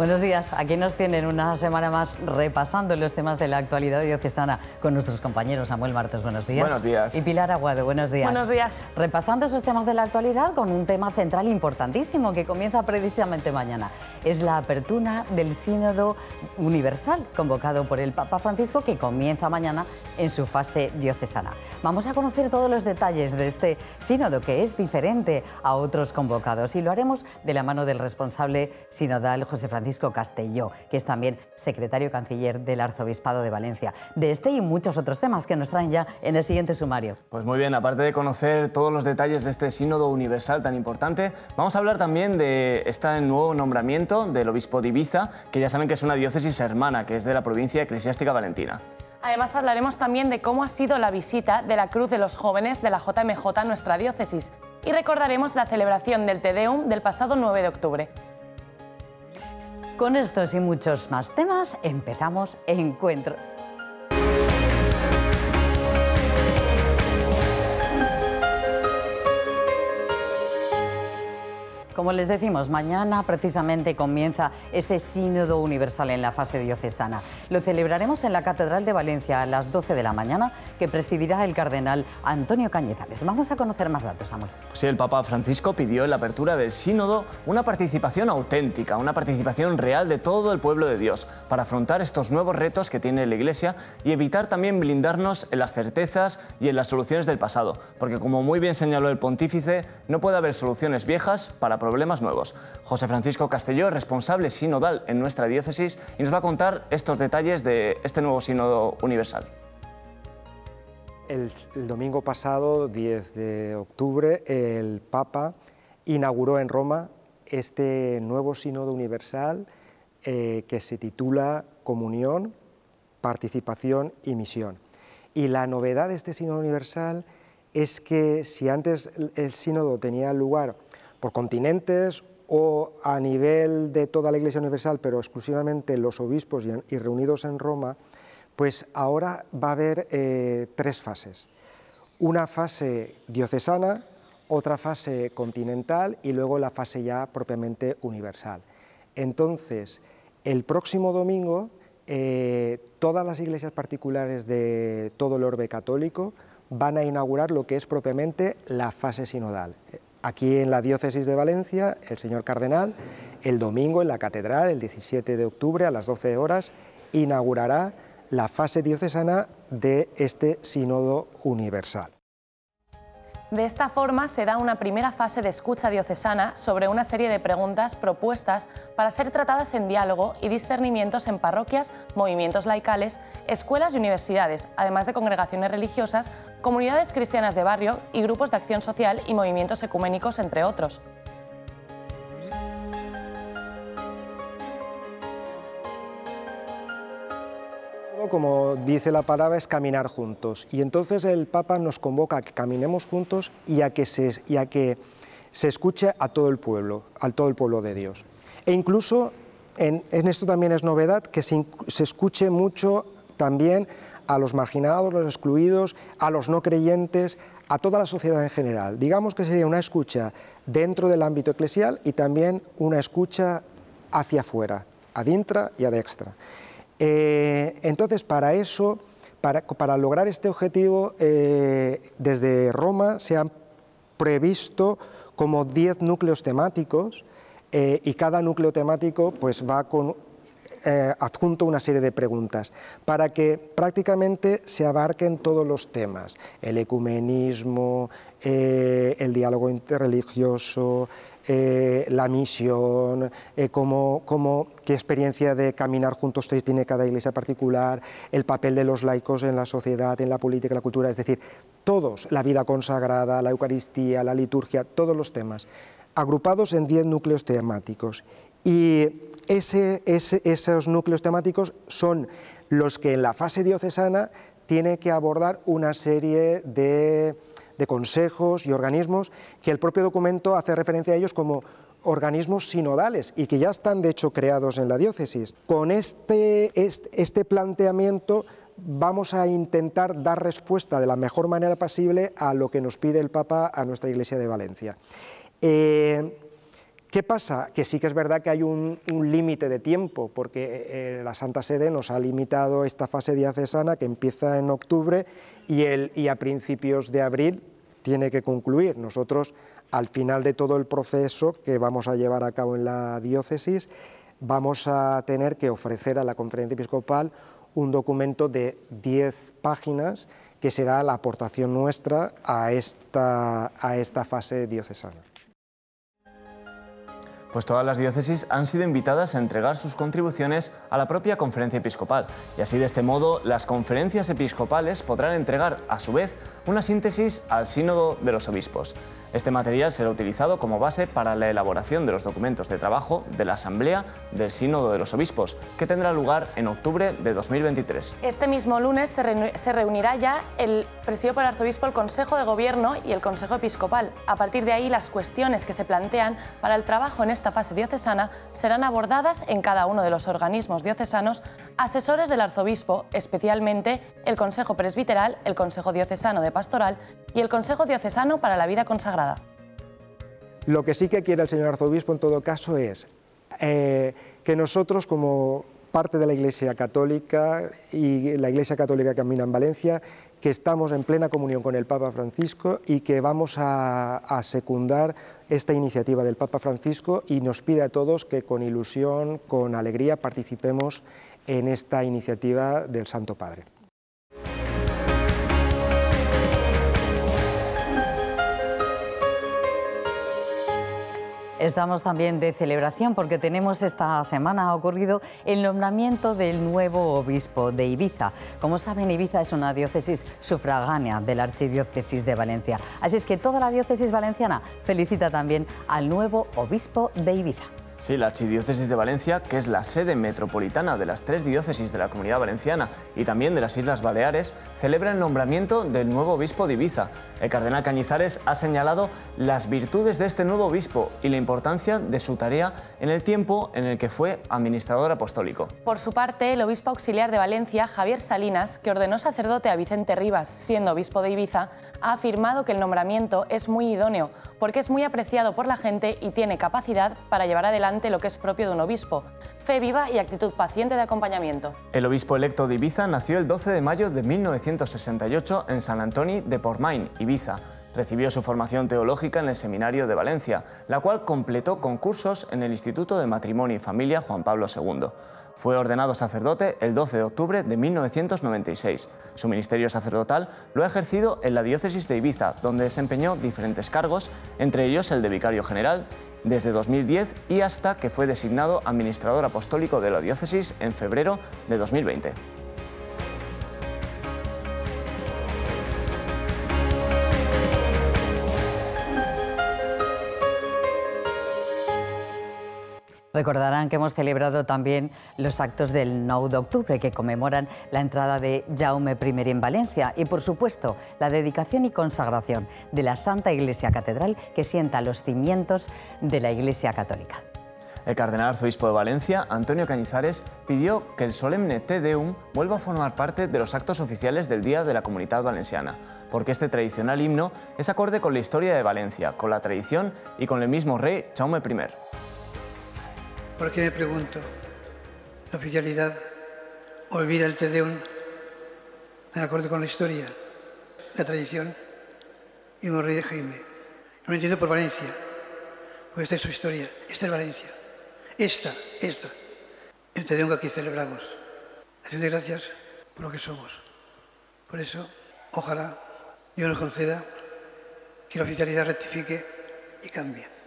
Buenos días, aquí nos tienen una semana más repasando los temas de la actualidad diocesana con nuestros compañeros Samuel Martos, buenos días. Buenos días. Y Pilar Aguado, buenos días. Buenos días. Repasando esos temas de la actualidad con un tema central importantísimo que comienza precisamente mañana. Es la apertura del Sínodo Universal convocado por el Papa Francisco que comienza mañana en su fase diocesana. Vamos a conocer todos los detalles de este sínodo que es diferente a otros convocados y lo haremos de la mano del responsable sinodal José Francisco Francisco Castelló, que es también secretario canciller del Arzobispado de Valencia. De este y muchos otros temas que nos traen ya en el siguiente sumario. Pues muy bien, aparte de conocer todos los detalles de este sínodo universal tan importante, vamos a hablar también de este nuevo nombramiento del obispo de Ibiza, que ya saben que es una diócesis hermana, que es de la provincia eclesiástica valentina. Además hablaremos también de cómo ha sido la visita de la Cruz de los Jóvenes de la JMJ a nuestra diócesis y recordaremos la celebración del Tedeum del pasado 9 de octubre. Con estos y muchos más temas empezamos Encuentros. Como les decimos, mañana precisamente comienza ese sínodo universal en la fase diocesana. Lo celebraremos en la Catedral de Valencia a las 12 de la mañana, que presidirá el cardenal Antonio Cañizales. Vamos a conocer más datos, Samuel. Sí, el Papa Francisco pidió en la apertura del sínodo una participación auténtica, una participación real de todo el pueblo de Dios, para afrontar estos nuevos retos que tiene la Iglesia y evitar también blindarnos en las certezas y en las soluciones del pasado, porque como muy bien señaló el pontífice, no puede haber soluciones viejas para problemas nuevos. José Francisco Castelló es responsable sinodal en nuestra diócesis y nos va a contar estos detalles de este nuevo sínodo universal. El, domingo pasado, 10 de octubre, el Papa inauguró en Roma este nuevo sínodo universal eh, que se titula Comunión, Participación y Misión. Y la novedad de este sínodo universal es que si antes el sínodo tenía lugar por continentes o a nivel de toda la Iglesia Universal, pero exclusivamente los obispos y, reunidos en Roma, pues ahora va a haber eh, tres fases. Una fase diocesana, otra fase continental y luego la fase ya propiamente universal. Entonces, el próximo domingo, eh, todas las iglesias particulares de todo el orbe católico van a inaugurar lo que es propiamente la fase sinodal. Aquí en la diócesis de Valencia, el señor cardenal, el domingo en la catedral, el 17 de octubre a las 12 horas, inaugurará la fase diocesana de este sínodo universal. De esta forma se da una primera fase de escucha diocesana sobre una serie de preguntas propuestas para ser tratadas en diálogo y discernimientos en parroquias, movimientos laicales, escuelas y universidades, además de congregaciones religiosas, comunidades cristianas de barrio y grupos de acción social y movimientos ecuménicos, entre otros. Como dice la palabra, es caminar juntos. Y entonces el Papa nos convoca a que caminemos juntos y a que se, escuche a todo el pueblo, a todo el pueblo de Dios. E incluso, en, esto también es novedad, que se, se escuche mucho también a los marginados, los excluidos, a los no creyentes, a toda la sociedad en general. Digamos que sería una escucha dentro del ámbito eclesial y también una escucha hacia afuera, adintra y adextra. Eh, entonces, para eso, para, lograr este objetivo, eh, desde Roma se han previsto como 10 núcleos temáticos eh, y cada núcleo temático pues, va con adjunto una serie de preguntas para que prácticamente se abarquen todos los temas, el ecumenismo, el diálogo interreligioso, eh, la misión, eh, qué experiencia de caminar juntos tiene cada iglesia particular, el papel de los laicos en la sociedad, en la política, en la cultura, es decir, todos, la vida consagrada, la Eucaristía, la liturgia, todos los temas, agrupados en diez núcleos temáticos. Y esos núcleos temáticos son los que en la fase diocesana tiene que abordar una serie de de consejos y organismos que el propio documento hace referencia a ellos como organismos sinodales y que ya están de hecho creados en la diócesis. Con este, este, planteamiento vamos a intentar dar respuesta de la mejor manera posible a lo que nos pide el Papa a nuestra Iglesia de Valencia. Eh, ¿Qué pasa? Que sí que es verdad que hay un, límite de tiempo, porque eh, la Santa Sede nos ha limitado esta fase diocesana que empieza en octubre y, el, y a principios de abril tiene que concluir. Nosotros, al final de todo el proceso que vamos a llevar a cabo en la diócesis, vamos a tener que ofrecer a la conferencia episcopal un documento de 10 páginas que será la aportación nuestra a esta, a esta fase diocesana pues todas las diócesis han sido invitadas a entregar sus contribuciones a la propia conferencia episcopal. Y así de este modo, las conferencias episcopales podrán entregar, a su vez, una síntesis al sínodo de los obispos. Este material será utilizado como base para la elaboración de los documentos de trabajo de la Asamblea del Sínodo de los Obispos, que tendrá lugar en octubre de 2023. Este mismo lunes se, reunirá ya el presidido por el arzobispo el Consejo de Gobierno y el Consejo Episcopal. A partir de ahí, las cuestiones que se plantean para el trabajo en esta fase diocesana serán abordadas en cada uno de los organismos diocesanos asesores del arzobispo, especialmente el Consejo Presbiteral, el Consejo Diocesano de Pastoral y el Consejo Diocesano para la Vida Consagrada. Lo que sí que quiere el señor arzobispo en todo caso es eh, que nosotros como parte de la Iglesia Católica y la Iglesia Católica camina en Valencia, que estamos en plena comunión con el Papa Francisco y que vamos a, a, secundar esta iniciativa del Papa Francisco y nos pide a todos que con ilusión, con alegría participemos en esta iniciativa del Santo Padre. Estamos también de celebración porque tenemos esta semana ocurrido el nombramiento del nuevo obispo de Ibiza. Como saben, Ibiza es una diócesis sufragánea de la Archidiócesis de Valencia. Así es que toda la diócesis valenciana felicita también al nuevo obispo de Ibiza. Sí, la Archidiócesis de Valencia, que es la sede metropolitana de las tres diócesis de la Comunidad Valenciana y también de las Islas Baleares, celebra el nombramiento del nuevo obispo de Ibiza. El cardenal Cañizares ha señalado las virtudes de este nuevo obispo y la importancia de su tarea en el tiempo en el que fue administrador apostólico. Por su parte, el obispo auxiliar de Valencia, Javier Salinas, que ordenó sacerdote a Vicente Rivas siendo obispo de Ibiza, ha afirmado que el nombramiento es muy idóneo porque es muy apreciado por la gente y tiene capacidad para llevar adelante lo que es propio de un obispo, fe viva y actitud paciente de acompañamiento. El obispo electo de Ibiza nació el 12 de mayo de 1968 en San Antonio de Portmain, Ibiza. Recibió su formación teológica en el Seminario de Valencia, la cual completó concursos en el Instituto de Matrimonio y Familia Juan Pablo II. Fue ordenado sacerdote el 12 de octubre de 1996. Su ministerio sacerdotal lo ha ejercido en la diócesis de Ibiza, donde desempeñó diferentes cargos, entre ellos el de vicario general, desde 2010 y hasta que fue designado administrador apostólico de la diócesis en febrero de 2020. Recordarán que hemos celebrado también los actos del 9 de octubre que conmemoran la entrada de Jaume I en Valencia y, por supuesto, la dedicación y consagración de la Santa Iglesia Catedral que sienta los cimientos de la Iglesia Católica. El cardenal arzobispo de Valencia, Antonio Cañizares, pidió que el solemne Te Deum vuelva a formar parte de los actos oficiales del Día de la Comunidad Valenciana, porque este tradicional himno es acorde con la historia de Valencia, con la tradición y con el mismo rey Jaume I. ¿Por qué me pregunto? ¿La oficialidad olvida el Tedeum en acuerdo con la historia, la tradición y el rey de Jaime? No lo entiendo por Valencia, porque esta es su historia, esta es Valencia. Esta, esta, el Tedeum que aquí celebramos. Acción de gracias por lo que somos. Por eso, ojalá Dios nos conceda que la oficialidad rectifique y cambie.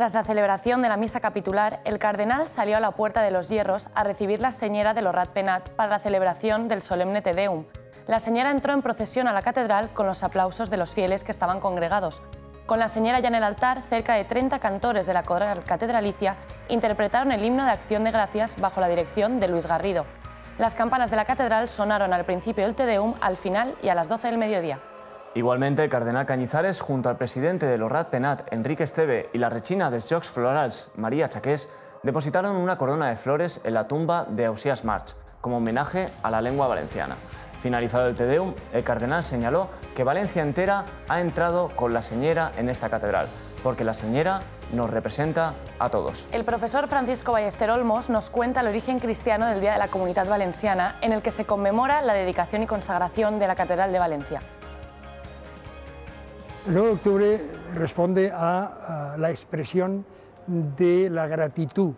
Tras la celebración de la misa capitular, el cardenal salió a la Puerta de los Hierros a recibir la señora de Lorrat Penat para la celebración del solemne Te Deum. La señora entró en procesión a la catedral con los aplausos de los fieles que estaban congregados. Con la señora ya en el altar, cerca de 30 cantores de la catedralicia interpretaron el himno de acción de gracias bajo la dirección de Luis Garrido. Las campanas de la catedral sonaron al principio del Te Deum, al final y a las 12 del mediodía. Igualmente, el cardenal Cañizares, junto al presidente de l'Orrat Penat, Enrique Esteve, y la rechina dels Jocs Florals, María Chaqués, depositaron una corona de flores en la tumba de Ausias March, como homenaje a la lengua valenciana. Finalizado el Tedeum, el cardenal señaló que Valencia entera ha entrado con la señera en esta catedral, porque la señera nos representa a todos. El profesor Francisco Ballester Olmos nos cuenta el origen cristiano del Día de la Comunidad Valenciana, en el que se conmemora la dedicación y consagración de la Catedral de Valencia. El 9 de octubre responde a, la expresión de la gratitud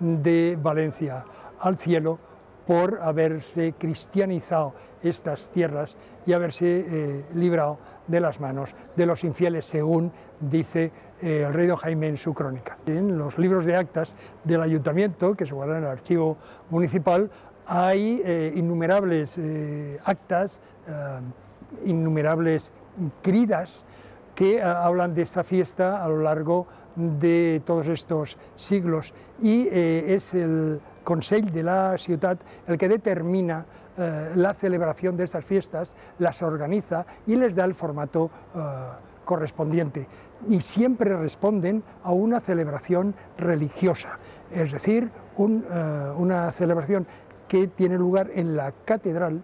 de Valencia al cielo por haberse cristianizado estas tierras y haberse eh, librado de las manos de los infieles, según dice eh, el rey don Jaime en su crónica. En los libros de actas del ayuntamiento, que se guardan en el archivo municipal, hay eh, innumerables actas, innumerables cridas que hablan de esta fiesta a lo largo de todos estos siglos y es el Consell de la ciudad el que determina eh, la celebración de estas fiestas, las organiza y les da el formato eh, correspondiente. Y siempre responden a una celebración religiosa, es decir, eh, una celebración que tiene lugar en la catedral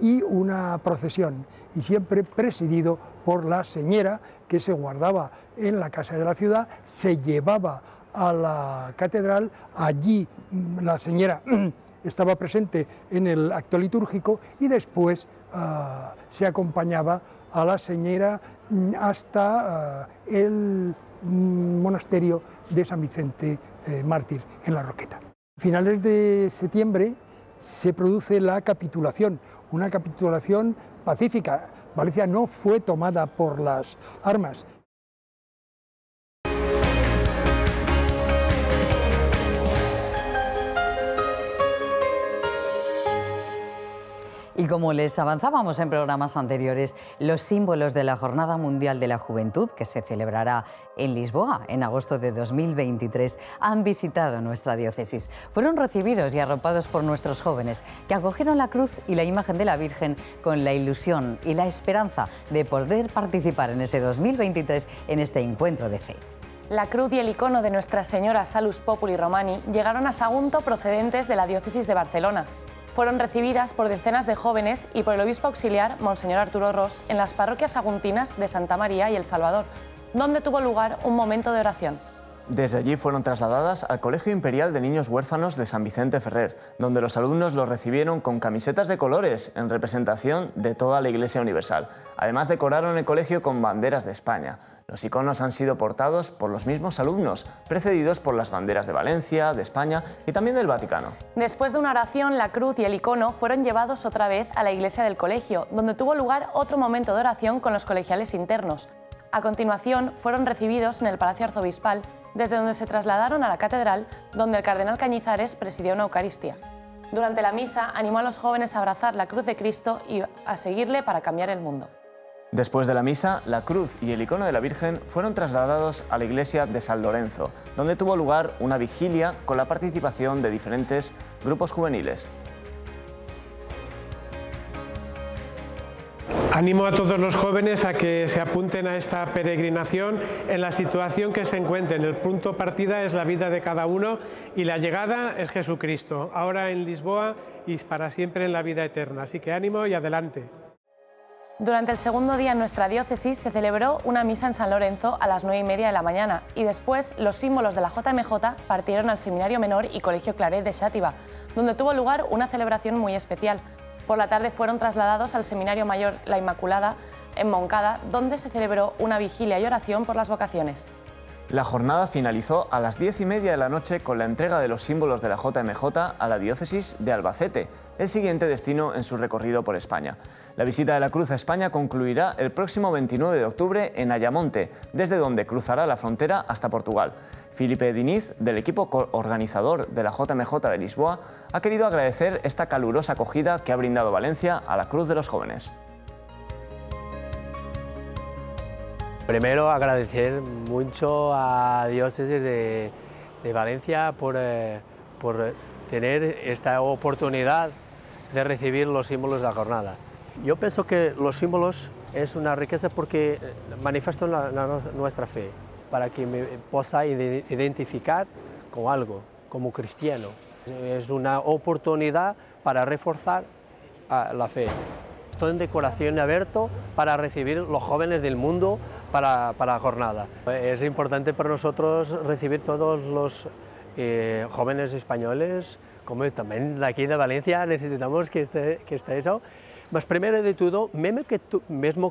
y una procesión, y siempre presidido por la señora que se guardaba en la casa de la ciudad, se llevaba a la catedral, allí mm, la señora mm, estaba presente en el acto litúrgico y después ah, se acompañaba a la señora mm, hasta ah, el monasterio de San Vicente eh, Mártir en la Roqueta. Finales de septiembre se produce la capitulación, una capitulación pacífica. Valencia no fue tomada por las armas, Y como les avanzábamos en programas anteriores, los símbolos de la Jornada Mundial de la Juventud, que se celebrará en Lisboa en agosto de 2023, han visitado nuestra diócesis. Fueron recibidos y arropados por nuestros jóvenes, que acogieron la cruz y la imagen de la Virgen con la ilusión y la esperanza de poder participar en ese 2023 en este encuentro de fe. La cruz y el icono de Nuestra Señora Salus Populi Romani llegaron a Sagunto procedentes de la diócesis de Barcelona fueron recibidas por decenas de jóvenes y por el obispo auxiliar, Monseñor Arturo Ross, en las parroquias aguntinas de Santa María y El Salvador, donde tuvo lugar un momento de oración. Desde allí fueron trasladadas al Colegio Imperial de Niños Huérfanos de San Vicente Ferrer, donde los alumnos los recibieron con camisetas de colores en representación de toda la Iglesia Universal. Además decoraron el colegio con banderas de España. Los iconos han sido portados por los mismos alumnos, precedidos por las banderas de Valencia, de España y también del Vaticano. Después de una oración, la cruz y el icono fueron llevados otra vez a la iglesia del colegio, donde tuvo lugar otro momento de oración con los colegiales internos. A continuación, fueron recibidos en el Palacio Arzobispal, desde donde se trasladaron a la catedral, donde el cardenal Cañizares presidió una Eucaristía. Durante la misa, animó a los jóvenes a abrazar la cruz de Cristo y a seguirle para cambiar el mundo. Después de la misa, la cruz y el icono de la Virgen fueron trasladados a la iglesia de San Lorenzo, donde tuvo lugar una vigilia con la participación de diferentes grupos juveniles. Animo a todos los jóvenes a que se apunten a esta peregrinación en la situación que se encuentren. El punto partida es la vida de cada uno y la llegada es Jesucristo, ahora en Lisboa y para siempre en la vida eterna. Así que ánimo y adelante. Durante el segundo día en nuestra diócesis se celebró una misa en San Lorenzo a las 9 y media de la mañana y después los símbolos de la JMJ partieron al Seminario Menor y Colegio Claret de Xátiva, donde tuvo lugar una celebración muy especial. Por la tarde fueron trasladados al Seminario Mayor La Inmaculada en Moncada, donde se celebró una vigilia y oración por las vocaciones. La jornada finalizó a las diez y media de la noche con la entrega de los símbolos de la JMJ a la diócesis de Albacete, el siguiente destino en su recorrido por España. La visita de la Cruz a España concluirá el próximo 29 de octubre en Ayamonte, desde donde cruzará la frontera hasta Portugal. Felipe Diniz, del equipo organizador de la JMJ de Lisboa, ha querido agradecer esta calurosa acogida que ha brindado Valencia a la Cruz de los Jóvenes. Primero agradecer mucho a Diócesis de, Valencia por, eh, por tener esta oportunidad de recibir los símbolos de la jornada. Yo pienso que los símbolos es una riqueza porque manifiestan nuestra fe, para que me pueda identificar con algo, como cristiano. Es una oportunidad para reforzar la fe. Estoy en decoración abierto para recibir los jóvenes del mundo para, para la jornada. Es importante para nosotros recibir todos los eh, jóvenes españoles, como también de aquí de Valencia necesitamos que esté, que esté eso. Mas primero de todo, mesmo que, tu,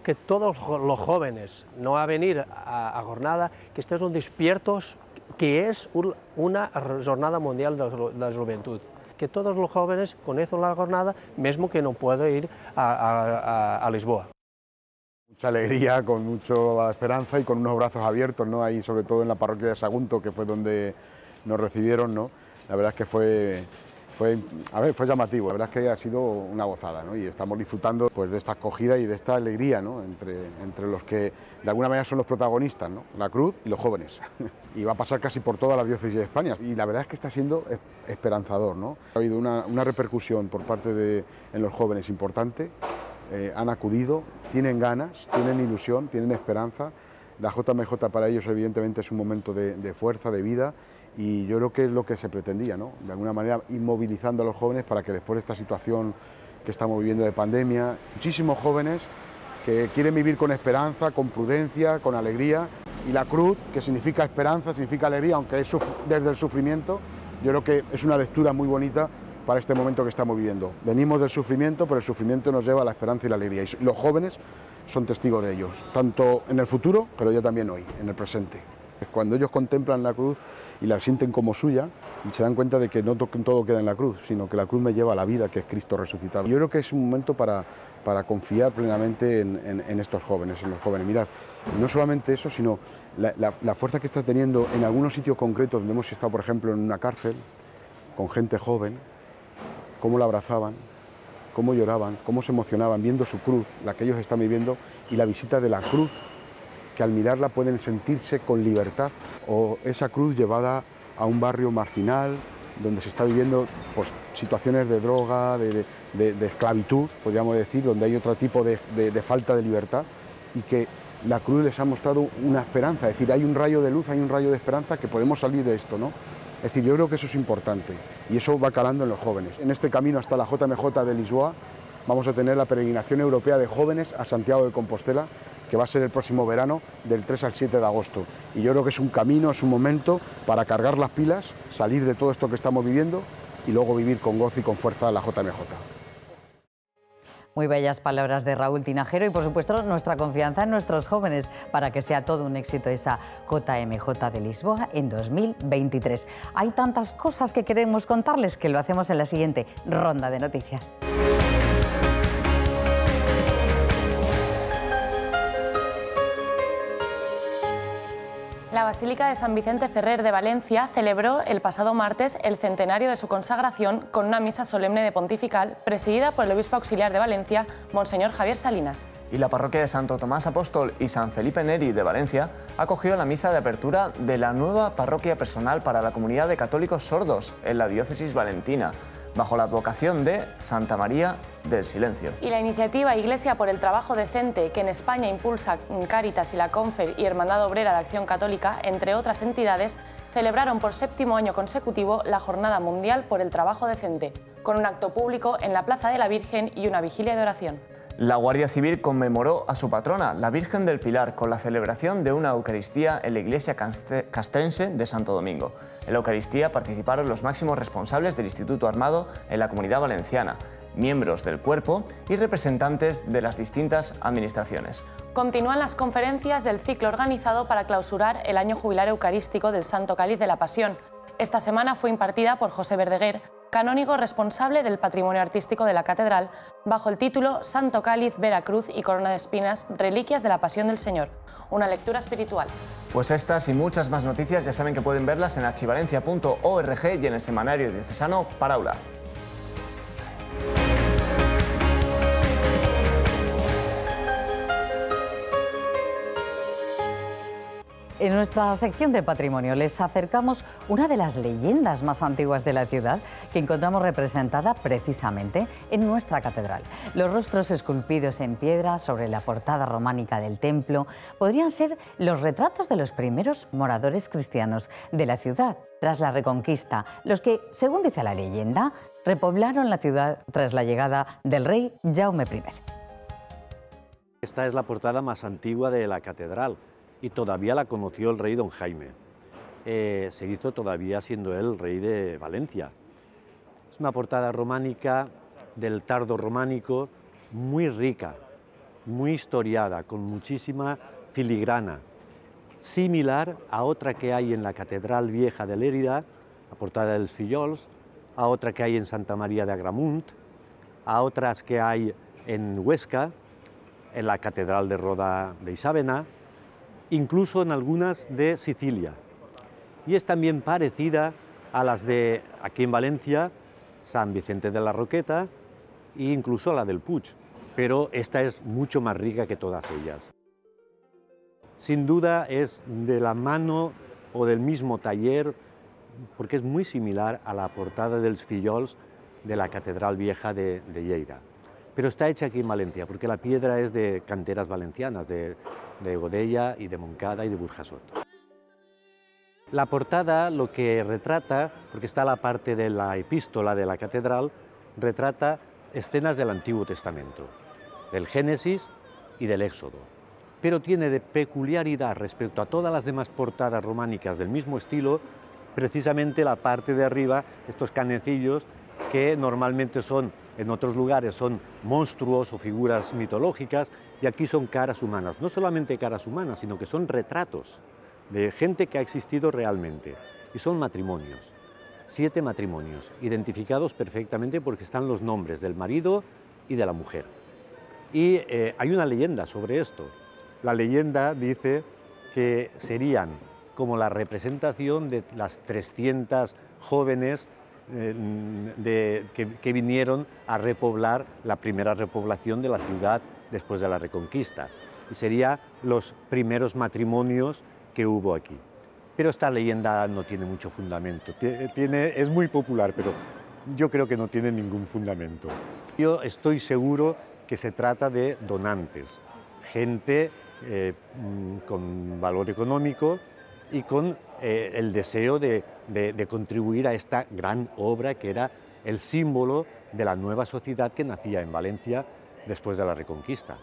que todos los jóvenes no a venir a, a jornada, que estén despiertos, que es un, una jornada mundial de, de la juventud. Que todos los jóvenes conozcan la jornada, mesmo que no puedan ir a, a, a Lisboa. Mucha alegría, con mucha esperanza y con unos brazos abiertos, ¿no? Ahí sobre todo en la parroquia de Sagunto, que fue donde nos recibieron, ¿no? La verdad es que fue, fue, a ver, fue llamativo, la verdad es que ha sido una gozada, ¿no? Y estamos disfrutando pues, de esta acogida y de esta alegría, ¿no? Entre, entre los que de alguna manera son los protagonistas, ¿no? La cruz y los jóvenes. y va a pasar casi por toda la diócesis de España. Y la verdad es que está siendo esperanzador, ¿no? Ha habido una, una repercusión por parte de en los jóvenes importante, eh, han acudido, tienen ganas, tienen ilusión, tienen esperanza. La JMJ para ellos evidentemente es un momento de, de, fuerza, de vida y yo creo que es lo que se pretendía, ¿no? de alguna manera inmovilizando a los jóvenes para que después de esta situación que estamos viviendo de pandemia, muchísimos jóvenes que quieren vivir con esperanza, con prudencia, con alegría y la cruz, que significa esperanza, significa alegría, aunque es desde el sufrimiento, yo creo que es una lectura muy bonita para este momento que estamos viviendo. Venimos del sufrimiento, pero el sufrimiento nos lleva a la esperanza y la alegría. Y los jóvenes son testigos de ellos, tanto en el futuro, pero ya también hoy, en el presente. Cuando ellos contemplan la cruz y la sienten como suya, se dan cuenta de que no todo queda en la cruz, sino que la cruz me lleva a la vida, que es Cristo resucitado. Yo creo que es un momento para, para confiar plenamente en, estos jóvenes, en los jóvenes. Mirad, no solamente eso, sino la fuerza que está teniendo en algunos sitios concretos, donde hemos estado, por ejemplo, en una cárcel, con gente joven, cómo la abrazaban, cómo lloraban, cómo se emocionaban viendo su cruz, la que ellos están viviendo, y la visita de la cruz, que al mirarla pueden sentirse con libertad, o esa cruz llevada a un barrio marginal, donde se está viviendo pues, situaciones de droga, de, esclavitud, podríamos decir, donde hay otro tipo de, de falta de libertad, y que la cruz les ha mostrado una esperanza, es decir, hay un rayo de luz, hay un rayo de esperanza que podemos salir de esto, ¿no? Es decir, yo creo que eso es importante y eso va calando en los jóvenes. En este camino hasta la JMJ de Lisboa vamos a tener la peregrinación europea de jóvenes a Santiago de Compostela, que va a ser el próximo verano del 3 al 7 de agosto. Y yo creo que es un camino, es un momento para cargar las pilas, salir de todo esto que estamos viviendo y luego vivir con gozo y con fuerza la JMJ. Muy bellas palabras de Raúl Tinajero y por supuesto nuestra confianza en nuestros jóvenes para que sea todo un éxito esa JMJ de Lisboa en 2023. Hay tantas cosas que queremos contarles que lo hacemos en la siguiente ronda de noticias. La Basílica de San Vicente Ferrer de Valencia celebró el pasado martes el centenario de su consagración con una misa solemne de pontifical presidida por el obispo auxiliar de Valencia, Monseñor Javier Salinas. Y la parroquia de Santo Tomás Apóstol y San Felipe Neri de Valencia acogió la misa de apertura de la nueva parroquia personal para la comunidad de católicos sordos en la diócesis valentina bajo la advocación de Santa María del Silencio. Y la iniciativa Iglesia por el Trabajo Decente, que en España impulsa Cáritas y la Confer y Hermandad Obrera de Acción Católica, entre otras entidades, celebraron por séptimo año consecutivo la Jornada Mundial por el Trabajo Decente, con un acto público en la Plaza de la Virgen y una vigilia de oración. La Guardia Civil conmemoró a su patrona, la Virgen del Pilar, con la celebración de una Eucaristía en la iglesia castrense de Santo Domingo. En la Eucaristía participaron los máximos responsables del Instituto Armado en la Comunidad Valenciana, miembros del cuerpo y representantes de las distintas administraciones. Continúan las conferencias del ciclo organizado para clausurar el año jubilar eucarístico del Santo Cáliz de la Pasión. Esta semana fue impartida por José Verdeguer, canónigo responsable del patrimonio artístico de la catedral, bajo el título Santo Cáliz, Veracruz y Corona de Espinas, Reliquias de la Pasión del Señor, una lectura espiritual. Pues estas y muchas más noticias ya saben que pueden verlas en archivalencia.org y en el semanario diocesano Paraula. En nuestra sección de patrimonio les acercamos una de las leyendas más antiguas de la ciudad que encontramos representada precisamente en nuestra catedral. Los rostros esculpidos en piedra sobre la portada románica del templo podrían ser los retratos de los primeros moradores cristianos de la ciudad tras la Reconquista, los que, según dice la leyenda, repoblaron la ciudad tras la llegada del rey Jaume I. Esta es la portada más antigua de la catedral y todavía la conoció el rey don Jaime. Eh, se hizo todavía siendo él rey de Valencia. Es una portada románica del tardo románico muy rica, muy historiada, con muchísima filigrana, similar a otra que hay en la Catedral Vieja de Lérida, la portada dels Fillols, a otra que hay en Santa María de Agramunt, a otras que hay en Huesca, en la Catedral de Roda de Isávena, incluso en algunas de Sicilia. Y es también parecida a las de aquí en Valencia, San Vicente de la Roqueta e incluso a la del Puig, pero esta es mucho más rica que todas ellas. Sin duda es de la mano o del mismo taller, porque es muy similar a la portada dels Fillols de la Catedral Vieja de, de Lleida. Pero está hecha aquí en Valencia, porque la piedra es de canteras valencianas, de, de Godella y de Moncada y de Burjasot. La portada lo que retrata, porque está la parte de la epístola de la catedral, retrata escenas del Antiguo Testamento, del Génesis y del Éxodo. Pero tiene de peculiaridad respecto a todas las demás portadas románicas del mismo estilo, precisamente la parte de arriba, estos canecillos que normalmente son, en otros lugares, son monstruos o figuras mitológicas, y aquí son caras humanas. No solamente caras humanas, sino que son retratos de gente que ha existido realmente. Y son matrimonios, siete matrimonios, identificados perfectamente porque están los nombres del marido y de la mujer. Y eh, hay una leyenda sobre esto. La leyenda dice que serían como la representación de las 300 jóvenes eh, que vinieron a repoblar la primera repoblación de la ciudad después de la Reconquista. Y serían los primeros matrimonios que hubo aquí. Pero esta leyenda no tiene mucho fundamento. Es muy popular, pero yo creo que no tiene ningún fundamento. Yo estoy seguro que se trata de donantes, gente eh, mm, con valor económico y con eh, el deseo de, de, de contribuir a esta gran obra que era el símbolo de la nueva sociedad que nacía en Valencia después de la Reconquista.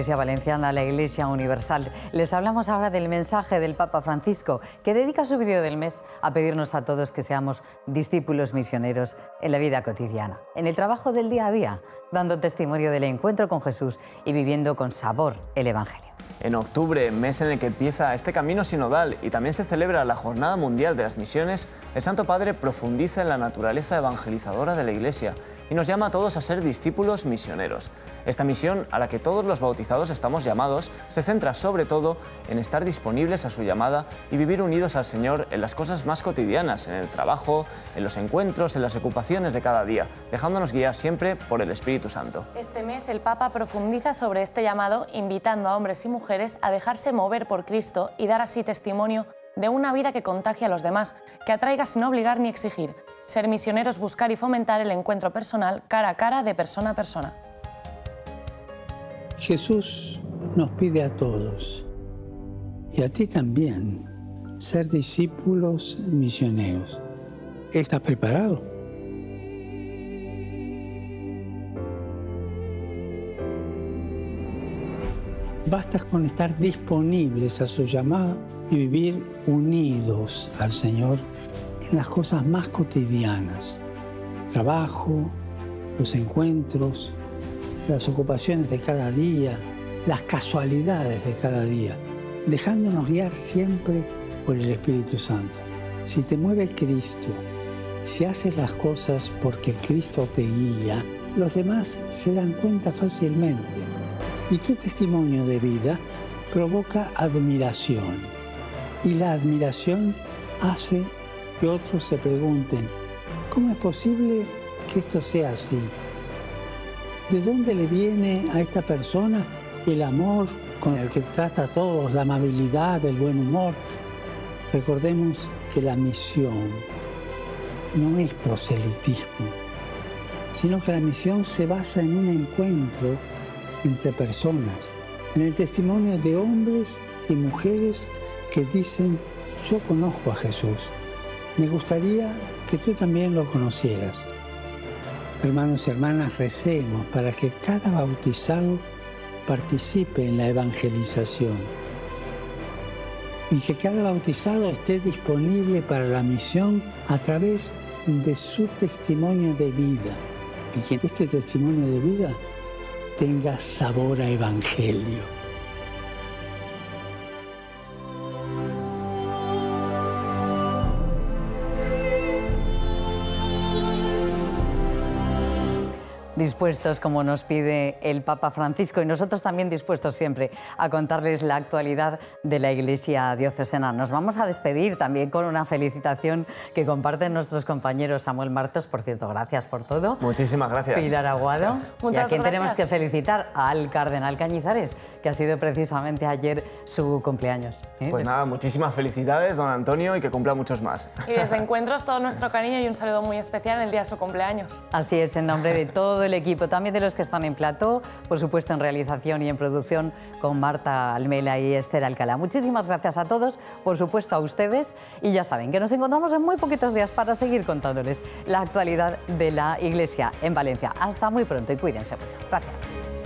Iglesia Valenciana, la Iglesia Universal. Les hablamos ahora del mensaje del Papa Francisco, que dedica su vídeo del mes a pedirnos a todos que seamos discípulos misioneros en la vida cotidiana, en el trabajo del día a día, dando testimonio del encuentro con Jesús y viviendo con sabor el Evangelio. En octubre, mes en el que empieza este camino sinodal y también se celebra la Jornada Mundial de las Misiones, el Santo Padre profundiza en la naturaleza evangelizadora de la Iglesia y nos llama a todos a ser discípulos misioneros. Esta misión, a la que todos los bautizados estamos llamados, se centra sobre todo en estar disponibles a su llamada y vivir unidos al Señor en las cosas más cotidianas, en el trabajo, en los encuentros, en las ocupaciones de cada día, dejándonos guiar siempre por el Espíritu Santo. Este mes el Papa profundiza sobre este llamado, invitando a hombres y mujeres a dejarse mover por Cristo y dar así testimonio de una vida que contagie a los demás, que atraiga sin obligar ni exigir. Ser misioneros, buscar y fomentar el encuentro personal cara a cara de persona a persona. Jesús nos pide a todos, y a ti también, ser discípulos misioneros. ¿Estás preparado? Basta con estar disponibles a su llamada y vivir unidos al Señor en las cosas más cotidianas. Trabajo, los encuentros, las ocupaciones de cada día, las casualidades de cada día, dejándonos guiar siempre por el Espíritu Santo. Si te mueve Cristo, si haces las cosas porque Cristo te guía, los demás se dan cuenta fácilmente. Y tu testimonio de vida provoca admiración. Y la admiración hace que otros se pregunten, ¿cómo es posible que esto sea así? ¿De dónde le viene a esta persona el amor con el que trata a todos, la amabilidad, el buen humor? Recordemos que la misión no es proselitismo, sino que la misión se basa en un encuentro entre personas, en el testimonio de hombres y mujeres que dicen, yo conozco a Jesús, Me gustaría que tú también lo conocieras. Hermanos y hermanas, recemos para que cada bautizado participe en la evangelización y que cada bautizado esté disponible para la misión a través de su testimonio de vida y que este testimonio de vida tenga sabor a evangelio. Dispuestos, como nos pide el Papa Francisco, y nosotros también dispuestos siempre a contarles la actualidad de la Iglesia diocesana. Nos vamos a despedir también con una felicitación que comparten nuestros compañeros Samuel Martos, por cierto, gracias por todo. Muchísimas gracias. Pilar Aguado. Muchas y a quien tenemos que gracias. felicitar al Cardenal Cañizares, que ha sido precisamente ayer su cumpleaños. ¿eh? Pues nada, muchísimas felicidades, don Antonio, y que cumpla muchos más. Y desde Encuentros todo nuestro cariño y un saludo muy especial en el día de su cumpleaños. Así es, en nombre de todo el equipo, también de los que están en plató, por supuesto en realización y en producción con Marta Almela y Esther Alcalá. Muchísimas gracias a todos, por supuesto a ustedes, y ya saben que nos encontramos en muy poquitos días para seguir contándoles la actualidad de la Iglesia en Valencia. Hasta muy pronto y cuídense mucho. Gracias.